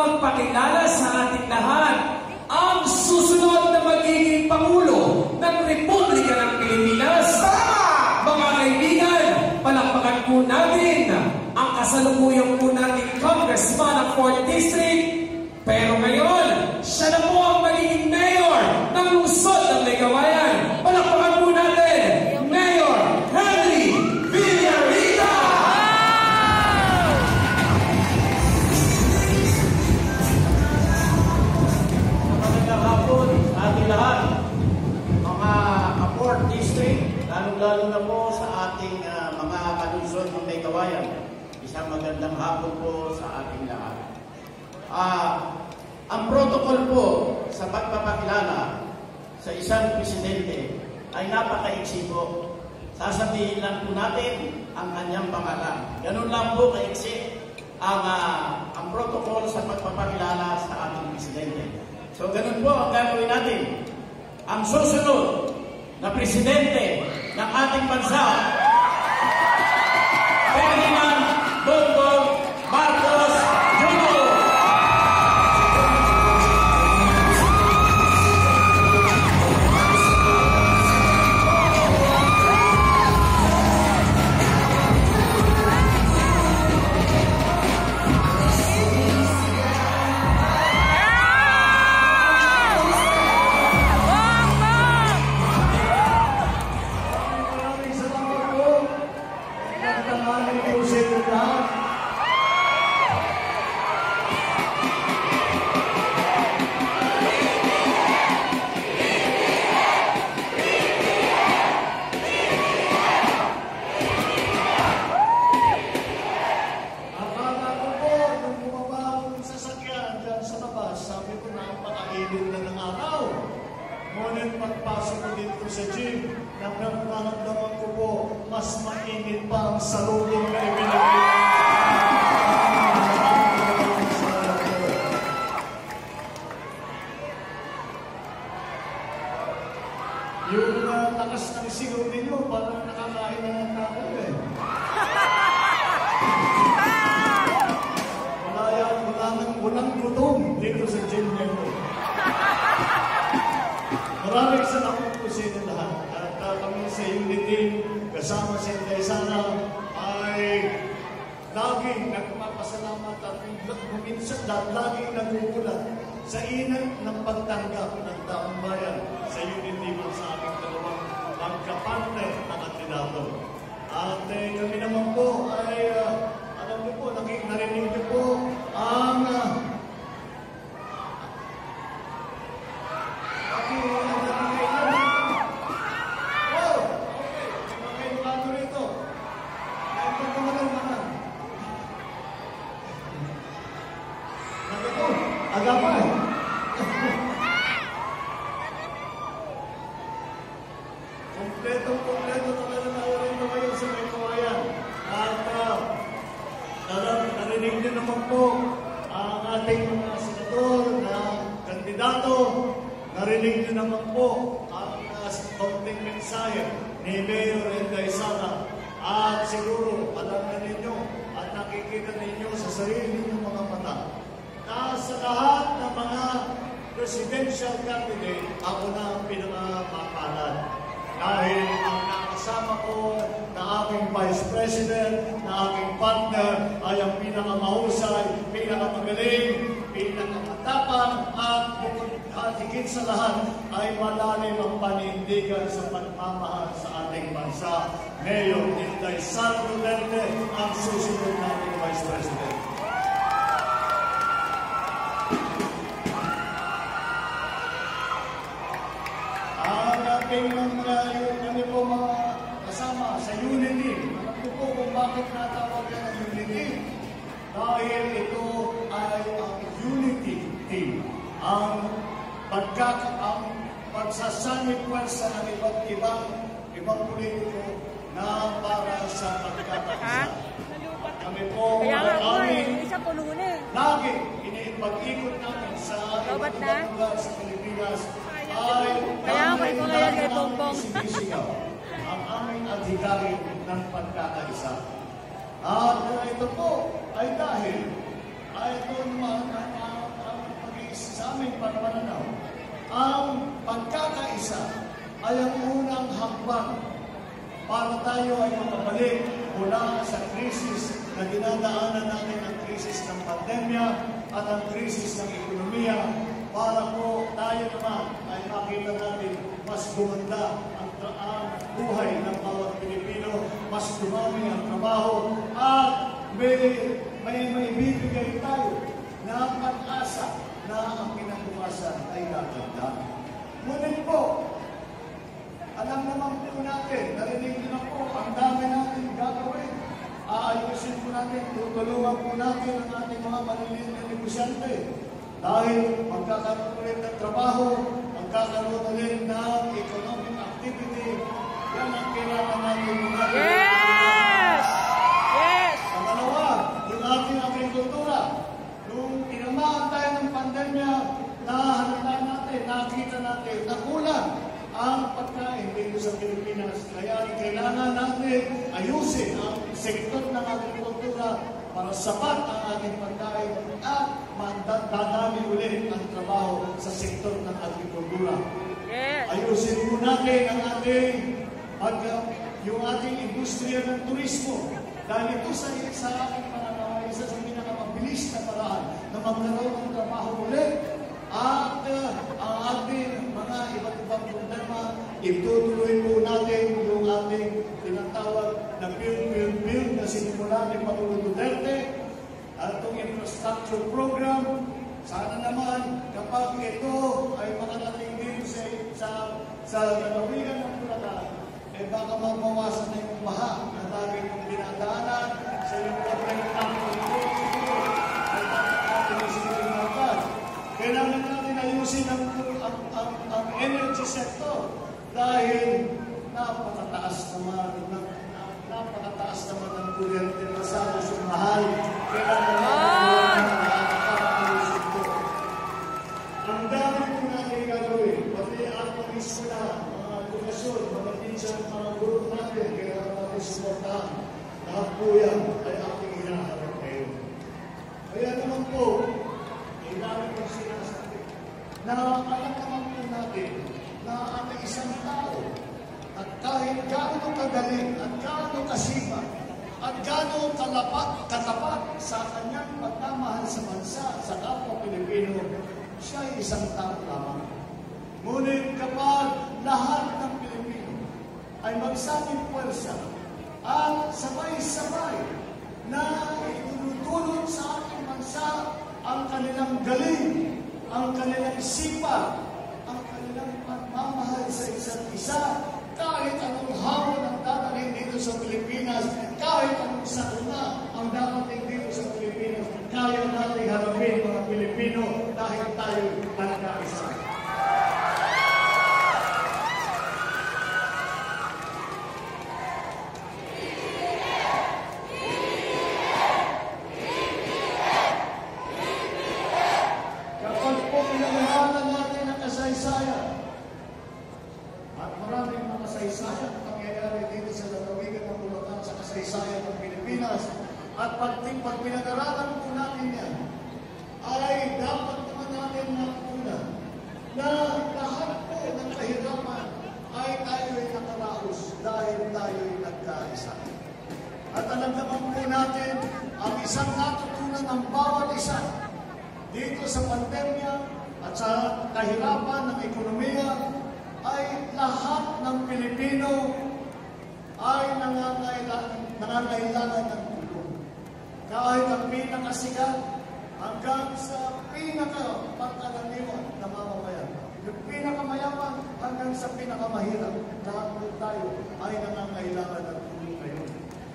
magpakilala sa ating lahat ang susunod na magiging Pangulo ng Republika ng Pilipinas. Mga kaibigan, palakpakan po natin ang kasalukuyang po nating Congressman ng 4th District. Pero ngayon, siya na po ang magiging mayor ng lungsod ng Ligawayan. Ka-4th District, lalong-lalo na po sa ating ah, mga kalunsod ng may kawayan. Isang magandang hapon po sa ating lahat. Ah, ang protocol po sa pagpapakilala sa isang presidente ay napakaiksi po. Sasabihin lang po natin ang kanyang pangalan. Ganun lang po kaiksi ang, ah, ang protocol sa pagpapakilala sa ating presidente. So ganun po ang gagawin natin. Ang susunod na presidente ng ating bansa, Ferdinand minsan laging nagugulat sa inat ng pagtanggap ng taong bayan sa Unity mo sa aming dalawang magkapantner na kandidato. At eh, kami naman po ay, uh, alam niyo po, narinig niyo po ang uh, Agapay. Kompleto, kompleto talaga na rin na kayo sa may kawayan. At uh, Talagang narinig niyo naman po ang ating mga senador na kandidato. Naman po ang uh, kaunting mensahe ni Mayor Enday Sara. At siguro alam na ninyo at nakikita ninyo sa sarili ninyong mga mata na sa lahat ng mga presidential candidate, ako na ang pinakamapalad. Dahil ang nakasama ko na aking Vice President, na aking partner, ay ang pinakamahusay, pinakamagaling, pinakamatapang, at at higit sa lahat ay malalim ang panindigan sa pagmamahal sa ating bansa. Mayor Inday Sara Duterte ang susunod nating Vice President. Ang ating mga kami po mga kasama sa Unity. Alam ko po kung bakit natawag yan ang Unity. Dahil ito ay ang Unity Team. Ang pagkak ang pagsasanib pwersa ng iba't ibang ibang politiko na para sa pagkakaisa. Kami po ay po eh, aming eh. Lagi, iniipag-ikot namin sa iba't ibang lugar sa Pilipinas. Ay ngayon kay namin sinisigaw ang aming adhikari ng pagkakaisa. At ito po ay dahil ay ito naman ang ay ang unang hakbang para tayo ay makabalik mula sa krisis na dinadaanan natin ang krisis ng pandemya at ang krisis ng ekonomiya. Para po tayo naman ay makita natin mas gumanda ang, ang buhay ng bawat Pilipino, mas dumami ang trabaho at may, may, may bibigay tayo na pag-asa na ang kinabukasan ay gaganda. Ngunit po, alam naman po natin, narinig na po, ang dami natin gagawin. Aayusin po natin, tutulungan po natin ang ating mga maliliit na negosyante. Dahil magkakaroon ulit ng trabaho, magkakaroon ulit ng economic activity, yan ang kailangan natin mga Yes! Yes! Pangalawa, yung ating agrikultura. Nung tinamaan tayo ng pandemya, nahalata natin, nakita natin, na kulang ang pagkain dito sa Pilipinas. Kaya kailangan natin ayusin ang sektor ng agrikultura para sapat ang ating pagkain at dadami ulit ang trabaho sa sektor ng agrikultura. Ayusin po natin ang ating pag, yung ating industriya ng turismo. Dahil ito sa, sa aking pananaw, isa sa pinakamabilis na paraan na magkaroon ng trabaho ulit. At uh, ang ating mga iba't ibang problema, itutuloy po natin yung ating tinatawag na build, build, build na sinimula ni Pangulo at itong infrastructure program, sana naman kapag ito ay makarating din sa, sa, sa lalawigan ng Bulacan, eh baka mabawasan na yung baha na lagi kong dinadaanan sa yung natin. Kailangan natin ayusin ang, ang, ang, ang energy sector dahil napakataas naman ng napakataas naman ng kuryente masyado sa mahal. Kailangan natin ayusin po. Ang dami po natin gagawin, pati ang mga eskwela, mga edukasyon, mga pinsan, mga guru natin, kailangan natin suportahan. Lahat po yan ay ating hinaharap ngayon. Kaya naman po, ay dami pang sinasabi na alam naman po natin na ang isang tao at kahit gaano kagaling at gaano kasipag at gaano kalapat, katapat sa kanyang pagmamahal sa bansa, sa kapwa Pilipino, siya ay isang tao lamang. Ngunit kapag lahat ng Pilipino ay magsabing puwersa at sabay-sabay na itulutulot sa ating bansa ang kanilang galing, ang kanilang sipa, ang kanilang pagmamahal sa isa't isa, kahit anong hamon ang dadating dito sa Pilipinas, kahit anong sakuna ang dadating kaya natin harapin mga Pilipino dahil tayo nagkaisa. Kapag po pinag-aralan natin ang kasaysayan, at maraming mga kasaysayan ang pangyayari dito sa lalawigan ng Bulacan sa kasaysayan ng Pilipinas, at pag, pag pinag-aralan po natin yan, ay dapat naman natin nakuna na lahat po ng kahirapan ay tayo ay nakaraos dahil tayo ay nagkaisa. At alam naman po natin, ang isang natutunan ng bawat isa dito sa pandemya at sa kahirapan ng ekonomiya ay lahat ng Pilipino ay nangangailangan, nangangailangan ng tulong. Kahit ang pinakasikat hanggang sa pinakapagkalaniwan na mamamayan. Yung pinakamayaman hanggang sa pinakamahirap, lahat tayo ay nangangailangan ng tulong ngayon.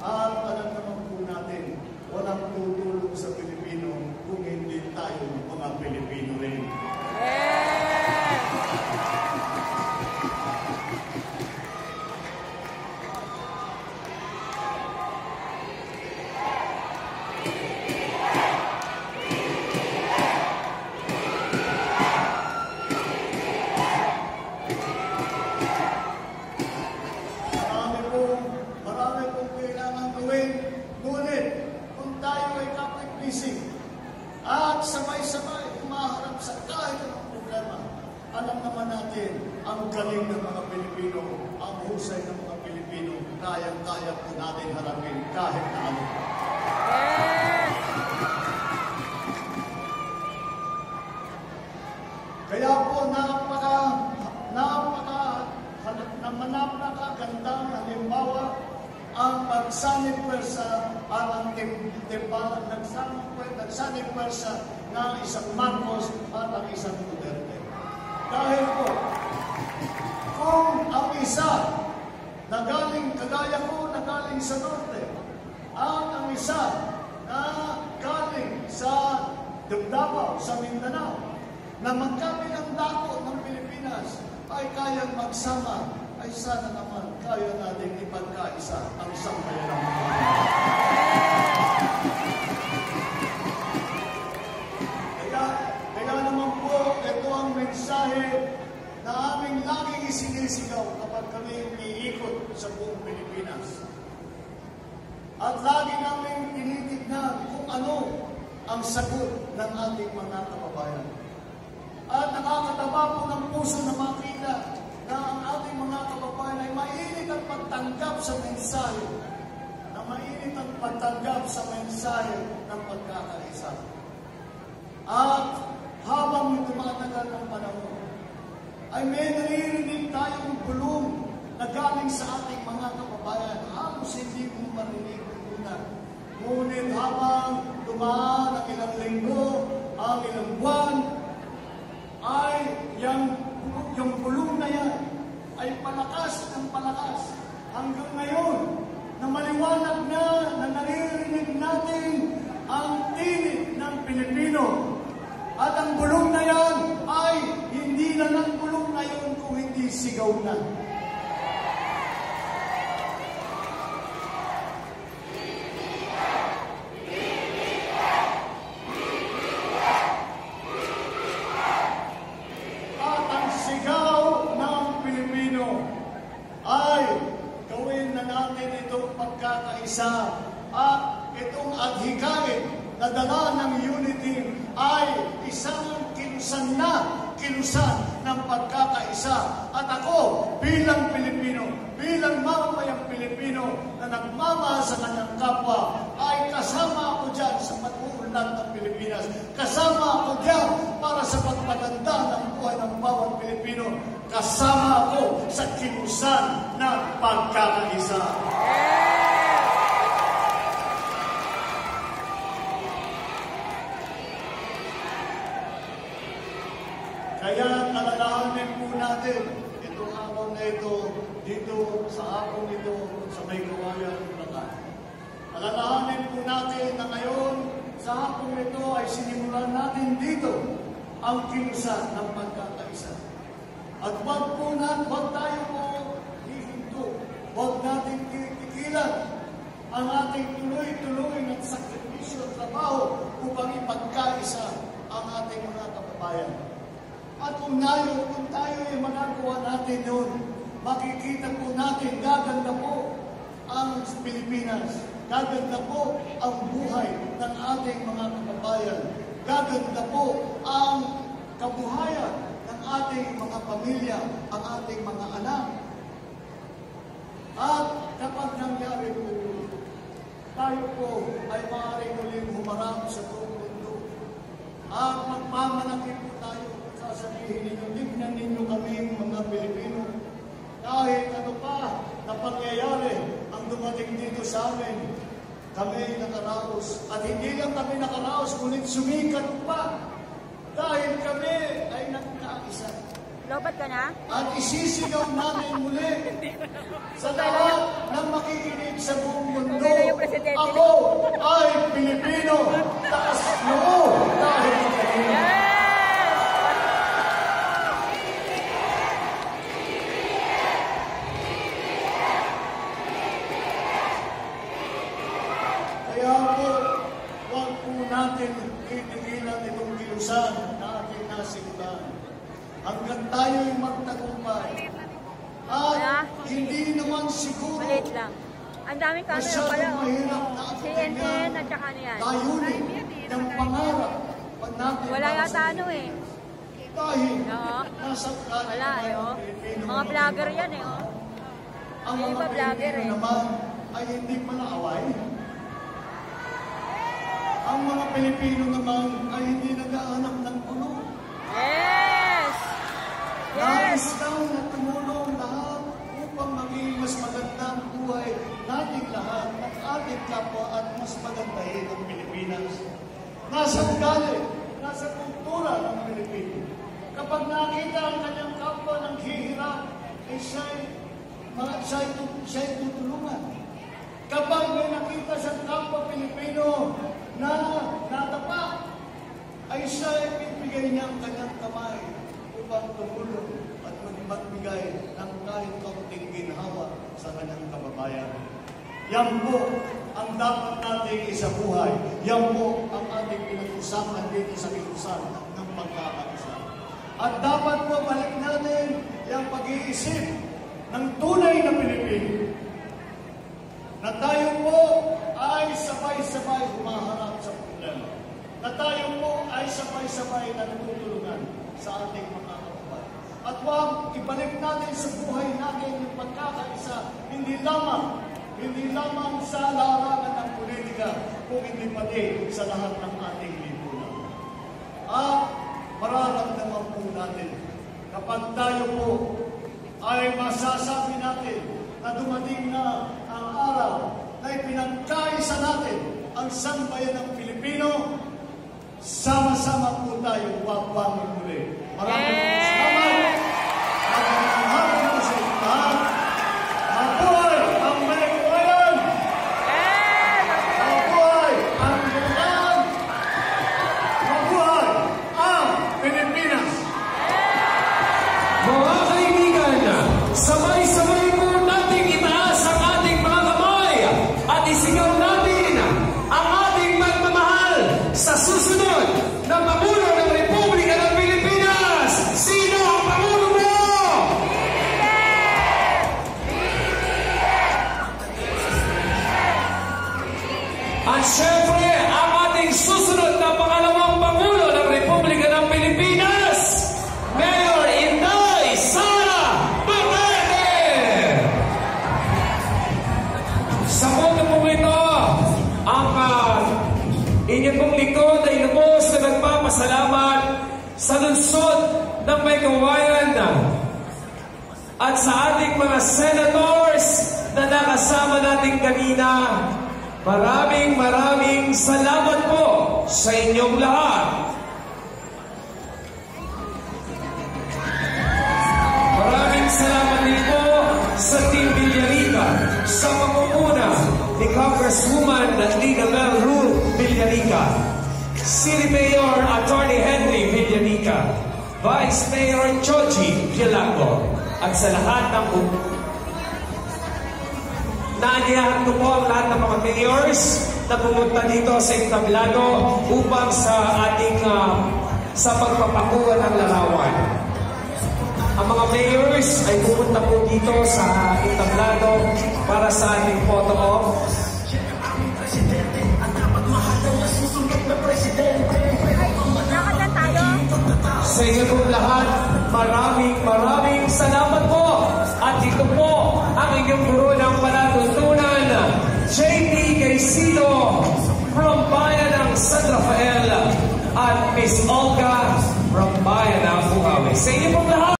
At alam naman po natin, walang tutulong sa Pilipino kung hindi tayo mga Pilipino rin. Yes! Marami pong, marami pong kailangan gawin. Ngunit, kung tayo ay kapit-busy at sa kaya po natin harapin kahit na ano. Yes! Kaya po napaka, napaka, naman napakagandang halimbawa ang pagsanib pwersa at ang timba, nagsanib nagsanib pwersa ng isang Marcos at ang isang Duterte. Dahil po, kung ang isa na galing, kagaya ko na galing sa Norte, at ang isa na galing sa Davao, sa Mindanao, na magkabilang dako ng Pilipinas ay kayang magsama, ay sana naman kaya natin ipagkaisa ang isang bayan. Kaya, kaya naman po, ito ang mensahe na aming laging isinisigaw sa buong Pilipinas. At lagi namin tinitignan kung ano ang sagot ng ating mga kababayan. At nakakataba po ng puso na makita na ang ating mga kababayan ay mainit ang pagtanggap sa mensahe, na mainit ang pagtanggap sa mensahe ng pagkakaisa. At habang tumatagal ng panahon, ay may naririnig tayong bulong galing sa ating mga kababayan. Halos hindi mo marinig una. Ngunit habang dumaan ang ilang linggo, ang ilang buwan, ay yung, yung bulong na yan ay palakas ng palakas hanggang ngayon na maliwanag na na naririnig natin ang tinig ng Pilipino. At ang bulong na yan ay hindi na lang bulong na yun kung hindi sigaw na. At ang sigaw ng Pilipino ay gawin na natin itong pagkakaisa at itong adhikain na dala ng unity ay isang kilusan na kilusan ng pagkakaisa. At ako bilang Pilipino, bilang mamamayang Pilipino na nagmamahal sa kanyang kapwa, ay kasama ako dyan sa pag-uunlad ng Pilipinas. Kasama ako dyan para sa pagpaganda ng buhay ng bawat Pilipino. Kasama ako sa kilusan ng pagkakaisa. Kaya alalahanin po natin itong araw na ito dito sa hapon ito sa may kawayan Bulacan. Alalahanin po natin na ngayon sa hapon ito ay sinimulan natin dito ang kilusan ng pagkakaisa. At wag po na, wag tayo po hihinto. Wag natin titikilan ang ating tuloy-tuloy ng sakripisyo at trabaho upang ipagkaisa ang ating mga kababayan. At kung tayo, kung tayo ay magagawa natin yun, makikita po natin, gaganda po ang Pilipinas. Gaganda po ang buhay ng ating mga kababayan. Gaganda po ang kabuhayan ng ating mga pamilya, ang ating mga anak. At kapag nangyari po, tayo po ay maaaring muling humarap sa buong mundo. At magmamalaki po tayo sasabihin ninyo, tignan ninyo kami mga Pilipino. Kahit ano pa na pangyayari ang dumating dito sa amin, kami nakaraos. At hindi lang kami nakaraos, ngunit sumikat pa. Dahil kami ay nagkaisa. Lobat ka na? At isisigaw namin muli sa lahat ng makikinig sa buong mundo. Ako ay Pilipino. Taas noo dahil kanino. Yes! Kaya po, huwag po natin titigilan itong kilusan na ating nasimulan. Hanggang tayo'y magtagumpay. Wala. At hindi naman siguro Maliit lang. Ang daming camera pala. oh. CNN at saka ano yan. layunin ng pangarap pag natin Wala yata ano eh. Dahil Oo. nasa kanan Wala eh oh. Mga vlogger yan eh oh. Ang mga vlogger eh. naman ay hindi pala-away. Ang mga Pilipino naman ay hindi nag-aanap ng puno. Yes! Yes! Nais daw na tumulong buhay nating lahat at ating kapwa at mas magandahin ang Pilipinas. Nasa ugali, nasa kultura ng Pilipino. Kapag nakita ang kanyang kapwa ng hihirap, ay siya'y tu- siya'y tutulungan. Kapag may nakita siyang kapwa Pilipino na natapa, ay siya ay bibigay niya ang kanyang kamay upang tumulong at magbigay ng kahit kaunting ginhawa sa kanyang kababayan. Yan po ang dapat nating isabuhay. Yan po ang ating pinag-usapan dito sa kilusan ng pagkakaisa. At dapat po balik natin yung pag-iisip ng tunay na Pilipino na tayo po ay sabay-sabay humaharap sa problema. Na tayo po ay sabay-sabay nagtutulungan sa ating mga. At huwag ibalik natin sa buhay natin yung pagkakaisa, hindi lamang, hindi lamang sa larangan ng politika, kung hindi pati sa lahat ng ating lipunan. At mararamdaman po natin kapag tayo po ay masasabi natin na dumating na ang araw na ipinagkaisa natin ang sambayan ng Pilipino, sama-sama po tayo wawangon muli. Maraming Yes! Kanina. Maraming maraming salamat po sa inyong lahat. Maraming salamat din po sa Team Villarica sa pangunguna ni Congresswoman Lina Bel Ru Villarica, City Mayor Attorney Henry Villarica, Vice Mayor Chochi Gilago, at sa lahat ng Naanyahan ko po ang lahat ng mga mayors na pumunta dito sa entablado upang sa ating ah, sa pagpapakuha ng larawan. Ang mga mayors ay pumunta po dito sa entablado para sa ating photo op. Sa inyo pong lahat, maraming maraming salamat po. At ito po ang inyong guro ng palatuntunan, JP Gaisino from Bayan ng San Rafael at Miss Olga from Bayan ng Bukawi. Sa inyo pong lahat,